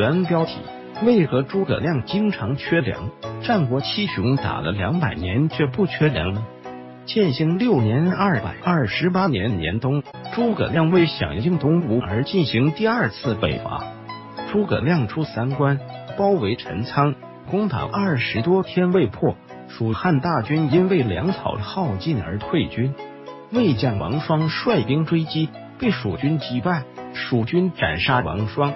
原标题：为何诸葛亮经常缺粮？战国七雄打了两百年却不缺粮呢？建兴六年（二百二十八年）年冬，诸葛亮为响应东吴而进行第二次北伐。诸葛亮出三关，包围陈仓，攻打二十多天未破。蜀汉大军因为粮草耗尽而退军。魏将王双率兵追击，被蜀军击败。蜀军斩杀王双。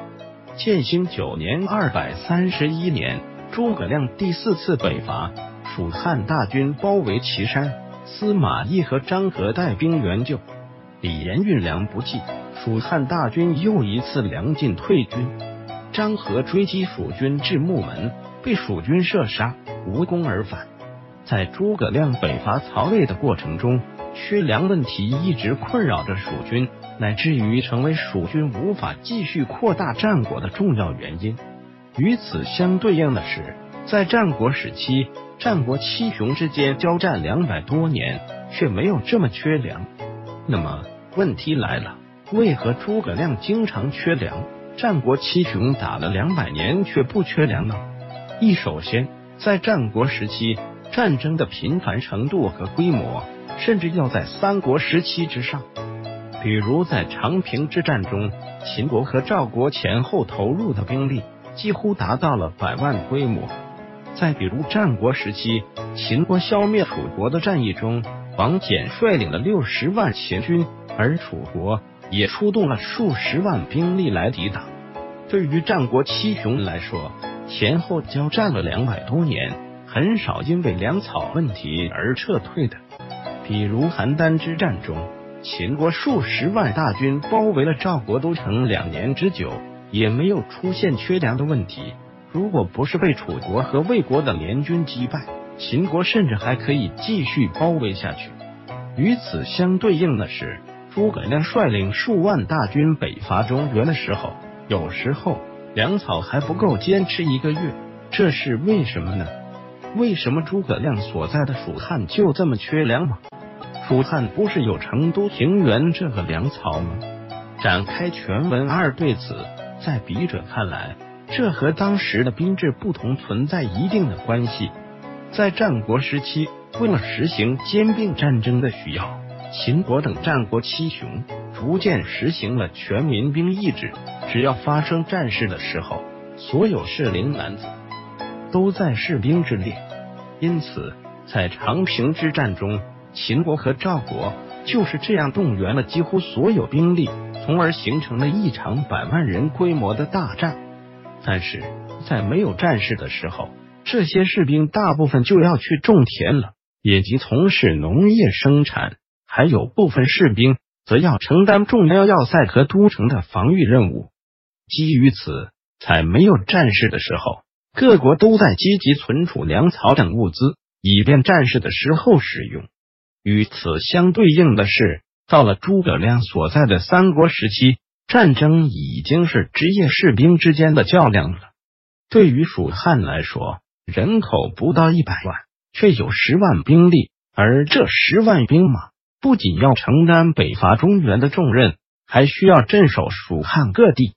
建兴九年（二百三十一年），诸葛亮第四次北伐，蜀汉大军包围岐山。司马懿和张合带兵援救，李严运粮不济，蜀汉大军又一次粮尽退军。张合追击蜀军至木门，被蜀军射杀，无功而返。在诸葛亮北伐曹魏的过程中，缺粮问题一直困扰着蜀军，乃至于成为蜀军无法继续扩大战果的重要原因。与此相对应的是，在战国时期。战国七雄之间交战两百多年，却没有这么缺粮。那么问题来了，为何诸葛亮经常缺粮？战国七雄打了两百年却不缺粮呢？一首先，在战国时期，战争的频繁程度和规模，甚至要在三国时期之上。比如在长平之战中，秦国和赵国前后投入的兵力，几乎达到了百万规模。再比如战国时期，秦国消灭楚国的战役中，王翦率领了六十万秦军，而楚国也出动了数十万兵力来抵挡。对于战国七雄来说，前后交战了两百多年，很少因为粮草问题而撤退的。比如邯郸之战中，秦国数十万大军包围了赵国都城两年之久，也没有出现缺粮的问题。如果不是被楚国和魏国的联军击败，秦国甚至还可以继续包围下去。与此相对应的是，诸葛亮率领数万大军北伐中原的时候，有时候粮草还不够坚持一个月，这是为什么呢？为什么诸葛亮所在的蜀汉就这么缺粮吗？蜀汉不是有成都平原这个粮草吗？展开全文二对此，在笔者看来。这和当时的兵制不同存在一定的关系。在战国时期，为了实行兼并战争的需要，秦国等战国七雄逐渐实行了全民兵役制。只要发生战事的时候，所有适龄男子都在士兵之列。因此，在长平之战中，秦国和赵国就是这样动员了几乎所有兵力，从而形成了一场百万人规模的大战。但是在没有战事的时候，这些士兵大部分就要去种田了，以及从事农业生产；还有部分士兵则要承担重要要塞和都城的防御任务。基于此，在没有战事的时候，各国都在积极存储粮草等物资，以便战事的时候使用。与此相对应的是，到了诸葛亮所在的三国时期。战争已经是职业士兵之间的较量了。对于蜀汉来说，人口不到一百万，却有十万兵力，而这十万兵马不仅要承担北伐中原的重任，还需要镇守蜀汉各地。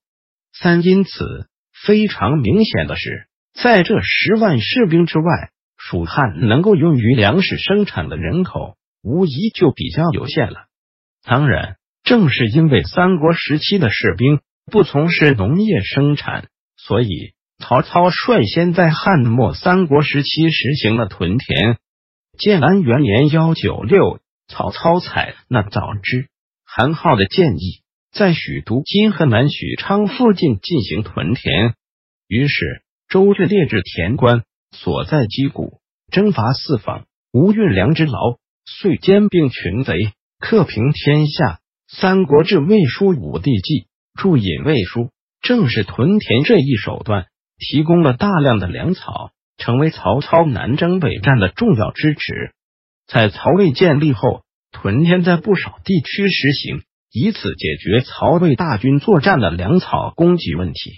三因此，非常明显的是，在这十万士兵之外，蜀汉能够用于粮食生产的人口，无疑就比较有限了。当然。正是因为三国时期的士兵不从事农业生产，所以曹操率先在汉末三国时期实行了屯田。建安元年（幺九六），曹操采纳早知、韩浩的建议，在许都（今河南许昌附近）进行屯田。于是，周郡列置田官，所在击鼓，征伐四方，无运粮之劳，遂兼并群贼，克平天下。《三国志·魏书·武帝纪》注引魏书，正是屯田这一手段提供了大量的粮草，成为曹操南征北战的重要支持。在曹魏建立后，屯田在不少地区实行，以此解决曹魏大军作战的粮草供给问题。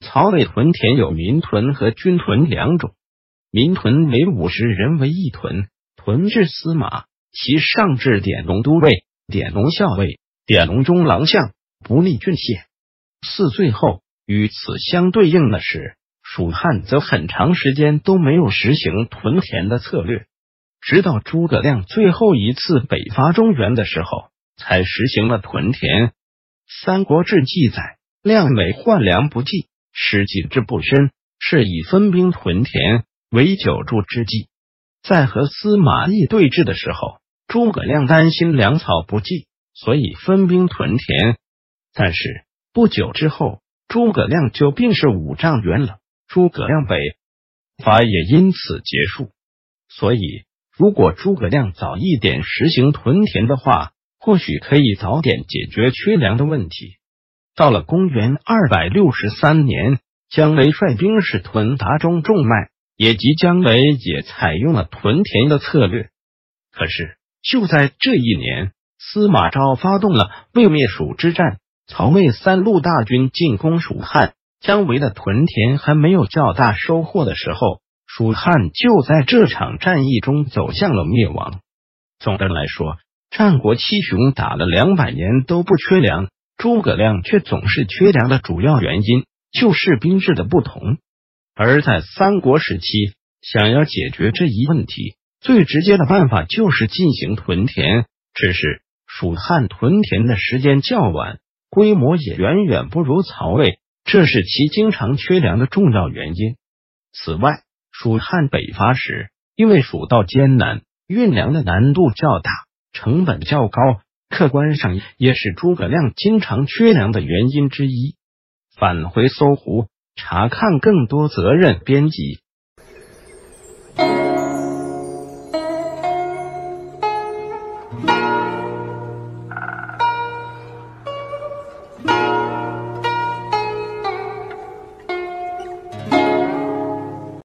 曹魏屯田有民屯和军屯两种，民屯为五十人为一屯，屯至司马，其上至典农都尉。典农校尉、典农中郎将，不立郡县。四岁后，与此相对应的是，蜀汉则很长时间都没有实行屯田的策略，直到诸葛亮最后一次北伐中原的时候，才实行了屯田。《三国志》记载：“亮每换粮不济，使己之不深，是以分兵屯田为久住之计。”在和司马懿对峙的时候，诸葛亮担心粮草不济，所以分兵屯田。但是不久之后，诸葛亮就病逝五丈原了，诸葛亮北伐也因此结束。所以，如果诸葛亮早一点实行屯田的话，或许可以早点解决缺粮的问题。到了公元二百六十三年，姜维率兵士屯达中仲麦。也即姜维也采用了屯田的策略，可是就在这一年，司马昭发动了魏灭蜀之战，曹魏三路大军进攻蜀汉，姜维的屯田还没有较大收获的时候，蜀汉就在这场战役中走向了灭亡。总的来说，战国七雄打了两百年都不缺粮，诸葛亮却总是缺粮的主要原因就是兵制的不同。而在三国时期，想要解决这一问题，最直接的办法就是进行屯田。只是蜀汉屯田的时间较晚，规模也远远不如曹魏，这是其经常缺粮的重要原因。此外，蜀汉北伐时，因为蜀道艰难，运粮的难度较大，成本较高，客观上也是诸葛亮经常缺粮的原因之一。返回搜狐。查看更多责任编辑。